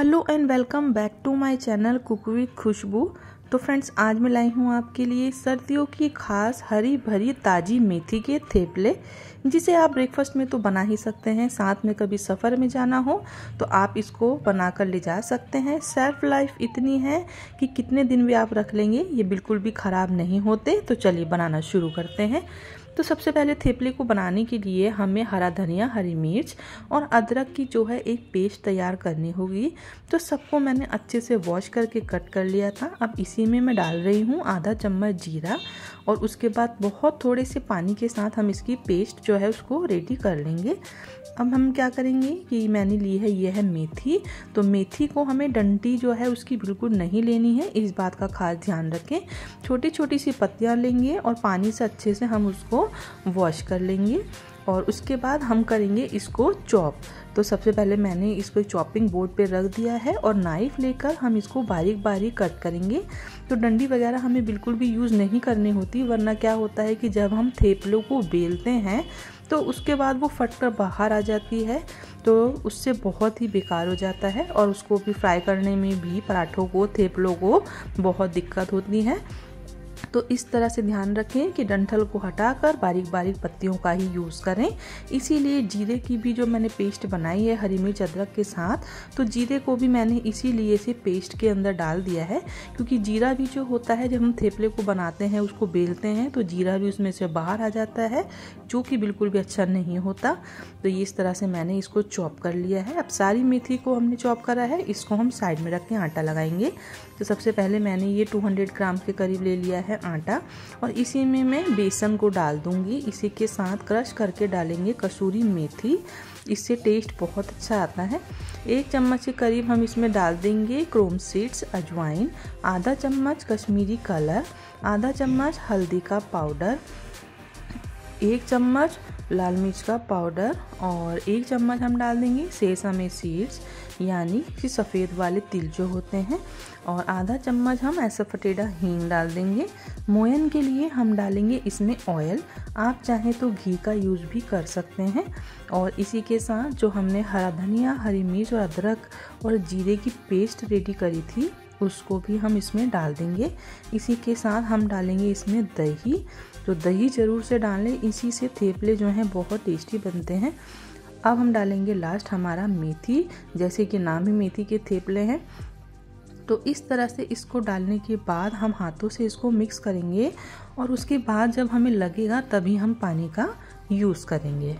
Hello and welcome back to my channel cook with Khushboo तो friends आज मैं लाई हूँ आपके लिए सर्दियों की खास हरी भरी ताज़ी मेथी के थेपले, जिसे आप ब्रेकफास्ट में तो बना ही सकते हैं, साथ में कभी सफ़र में जाना हो तो आप इसको बनाकर ले जा सकते हैं। सेल्फ लाइफ इतनी है कि कितने दिन भी आप रख लेंगे, ये बिल्कुल भी ख़राब नहीं होते तो चलिए बनाना शुरू करते हैं। तो सबसे पहले थेपले को बनाने के लिए हमें हरा धनिया, हरी मिर्च और अदरक की जो है एक पेस्ट तैयार करनी होगी। तो सबको मैंने अच्छे से वॉश करके कट कर लिया था। अब इसी में मैं डाल रही हूँ आधा चम्मच जीरा और उसके बाद बहुत थोड़े से पानी के साथ हम इसकी पेस्ट जो है उसको रेडी कर लेंगे। अब हम क्या करेंगे कि मैंने ली है, ये है मेथी। तो मेथी को हमें डंटी जो है उसकी बिल्कुल नहीं लेनी है। इस बात का खास ध्यान रखें। छोटी छोटी सी पत्तियाँ लेंगे और पानी से अच्छे से हम उसको वॉश कर लेंगे और उसके बाद हम करेंगे इसको चॉप तो सबसे पहले मैंने इसको चॉपिंग बोर्ड पे रख दिया है और नाइफ लेकर हम इसको बारीक बारीक कट करेंगे। तो डंडी वगैरह हमें बिल्कुल भी यूज़ नहीं करनी होती, वरना क्या होता है कि जब हम थेपलों को बेलते हैं तो उसके बाद वो फट कर बाहर आ जाती है तो उससे बहुत ही बेकार हो जाता है और उसको भी फ्राई करने में भी पराठों को, थेपलों को बहुत दिक्कत होती है। तो इस तरह से ध्यान रखें कि डंठल को हटाकर बारीक बारीक पत्तियों का ही यूज़ करें। इसीलिए जीरे की भी जो मैंने पेस्ट बनाई है हरी मिर्च, अदरक के साथ तो जीरे को भी मैंने इसीलिए से पेस्ट के अंदर डाल दिया है, क्योंकि जीरा भी जो होता है, जब हम थेपले को बनाते हैं, उसको बेलते हैं तो जीरा भी उसमें से बाहर आ जाता है, जो कि बिल्कुल भी अच्छा नहीं होता। तो ये इस तरह से मैंने इसको चॉप कर लिया है। अब सारी मेथी को हमने चॉप करा है, इसको हम साइड में रख के आटा लगाएँगे। तो सबसे पहले मैंने ये 200 ग्राम के करीब ले लिया है आटा और इसी में मैं बेसन को डाल दूँगी। इसी के साथ क्रश करके डालेंगे कसूरी मेथी। इससे टेस्ट बहुत अच्छा आता है। एक चम्मच के करीब हम इसमें डाल देंगे क्रोम सीड्स अजवाइन आधा चम्मच कश्मीरी कलर, आधा चम्मच हल्दी का पाउडर एक चम्मच लाल मिर्च का पाउडर और एक चम्मच हम डाल देंगे सेसमे सीड्स यानी कि सफ़ेद वाले तिल जो होते हैं। और आधा चम्मच हम ऐसा फटेडा हींग डाल देंगे। मोयन के लिए हम डालेंगे इसमें ऑयल आप चाहें तो घी का यूज़ भी कर सकते हैं। और इसी के साथ जो हमने हरा धनिया, हरी मिर्च और अदरक और जीरे की पेस्ट रेडी करी थी, उसको भी हम इसमें डाल देंगे। इसी के साथ हम डालेंगे इसमें दही। तो दही ज़रूर से डालें। इसी से थेपले जो हैं बहुत टेस्टी बनते हैं। अब हम डालेंगे लास्ट हमारा मेथी, जैसे कि नाम ही मेथी के थेपले हैं। तो इस तरह से इसको डालने के बाद हम हाथों से इसको मिक्स करेंगे और उसके बाद जब हमें लगेगा तभी हम पानी का यूज़ करेंगे।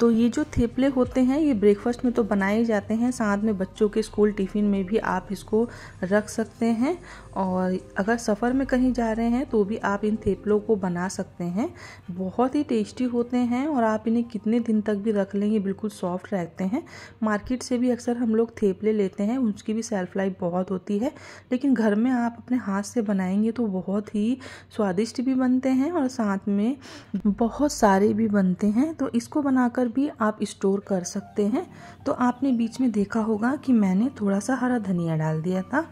तो ये जो थेपले होते हैं, ये ब्रेकफास्ट में तो बनाए जाते हैं, साथ में बच्चों के स्कूल टिफ़िन में भी आप इसको रख सकते हैं और अगर सफ़र में कहीं जा रहे हैं तो भी आप इन थेपलों को बना सकते हैं। बहुत ही टेस्टी होते हैं और आप इन्हें कितने दिन तक भी रख लेंगे, बिल्कुल सॉफ्ट रहते हैं। मार्केट से भी अक्सर हम लोग थेपले लेते हैं, उसकी भी सेल्फ लाइफ बहुत होती है। लेकिन घर में आप अपने हाथ से बनाएँगे तो बहुत ही स्वादिष्ट भी बनते हैं और साथ में बहुत सारे भी बनते हैं। तो इसको बनाकर पर भी आप स्टोर कर सकते हैं। तो आपने बीच में देखा होगा कि मैंने थोड़ा सा हरा धनिया डाल दिया था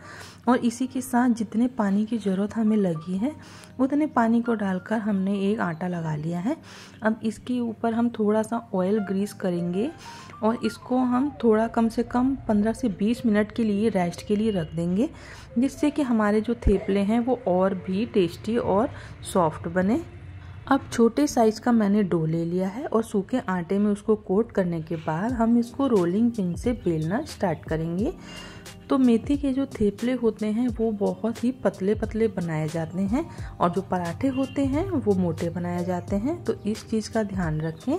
और इसी के साथ जितने पानी की ज़रूरत हमें लगी है, उतने पानी को डालकर हमने एक आटा लगा लिया है। अब इसके ऊपर हम थोड़ा सा ऑयल ग्रीस करेंगे और इसको हम थोड़ा कम से कम 15 से 20 मिनट के लिए रेस्ट के लिए रख देंगे, जिससे कि हमारे जो थेपले हैं वो और भी टेस्टी और सॉफ्ट बने। अब छोटे साइज़ का मैंने डो ले लिया है और सूखे आटे में उसको कोट करने के बाद हम इसको रोलिंग पिन से बेलना स्टार्ट करेंगे। तो मेथी के जो थेपले होते हैं, वो बहुत ही पतले पतले बनाए जाते हैं और जो पराठे होते हैं, वो मोटे बनाए जाते हैं। तो इस चीज़ का ध्यान रखें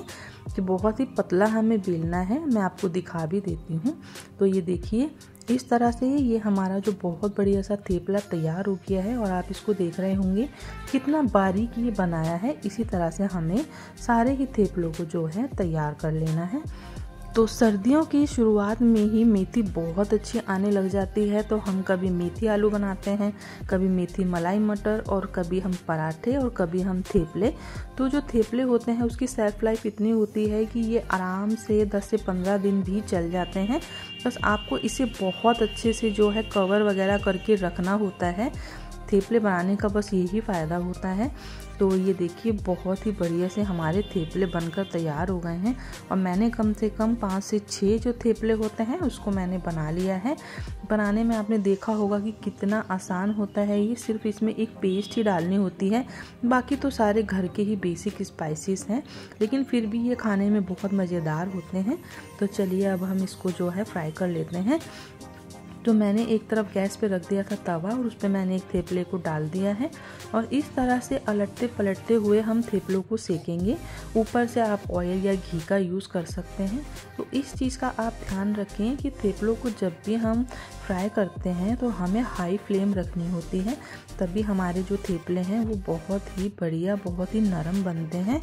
कि बहुत ही पतला हमें बेलना है। मैं आपको दिखा भी देती हूँ। तो ये देखिए इस तरह से ये हमारा जो बहुत बढ़िया सा थेपला तैयार हो गया है और आप इसको देख रहे होंगे कितना बारीक ये बनाया है। इसी तरह से हमें सारे ही थेपलों को जो है तैयार कर लेना है। तो सर्दियों की शुरुआत में ही मेथी बहुत अच्छी आने लग जाती है। तो हम कभी मेथी आलू बनाते हैं, कभी मेथी मलाई मटर और कभी हम पराठे और कभी हम थेपले। तो जो थेपले होते हैं, उसकी सेल्फ लाइफ इतनी होती है कि ये आराम से 10 से 15 दिन भी चल जाते हैं। बस आपको इसे बहुत अच्छे से जो है कवर वगैरह करके रखना होता है। थेपले बनाने का बस यही फ़ायदा होता है। तो ये देखिए, बहुत ही बढ़िया से हमारे थेपले बनकर तैयार हो गए हैं और मैंने कम से कम पाँच से छः जो थेपले होते हैं, उसको मैंने बना लिया है। बनाने में आपने देखा होगा कि कितना आसान होता है ये। सिर्फ़ इसमें एक पेस्ट ही डालनी होती है। बाकी तो सारे घर के ही बेसिक स्पाइसेस हैं, लेकिन फिर भी ये खाने में बहुत मज़ेदार होते हैं। तो चलिए, अब हम इसको जो है फ्राई कर लेते हैं। तो मैंने एक तरफ़ गैस पे रख दिया था तवा और उस पर मैंने एक थेपले को डाल दिया है और इस तरह से अलटते पलटते हुए हम थेपलों को सेकेंगे। ऊपर से आप ऑयल या घी का यूज़ कर सकते हैं। तो इस चीज़ का आप ध्यान रखें कि थेपलों को जब भी हम फ्राई करते हैं तो हमें हाई फ्लेम रखनी होती है। तभी हमारे जो थेपले हैं वो बहुत ही बढ़िया, बहुत ही नरम बनते हैं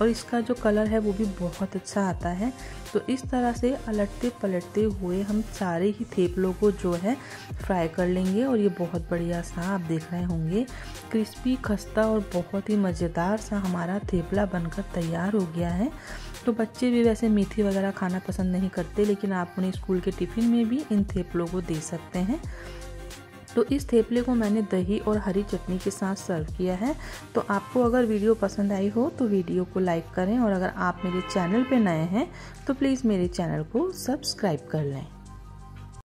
और इसका जो कलर है वो भी बहुत अच्छा आता है। तो इस तरह से अलटते पलटते हुए हम सारे ही थेपलों को जो है फ्राई कर लेंगे और ये बहुत बढ़िया सा आप देख रहे होंगे। क्रिस्पी खस्ता और बहुत ही मज़ेदार सा हमारा थेपला बनकर तैयार हो गया है। तो बच्चे भी वैसे मीठी वगैरह खाना पसंद नहीं करते, लेकिन आप उन्हें स्कूल के टिफ़िन में भी इन थेपलों को दे सकते हैं। तो इस थेपले को मैंने दही और हरी चटनी के साथ सर्व किया है। तो आपको अगर वीडियो पसंद आई हो तो वीडियो को लाइक करें और अगर आप मेरे चैनल पर नए हैं तो प्लीज़ मेरे चैनल को सब्सक्राइब कर लें।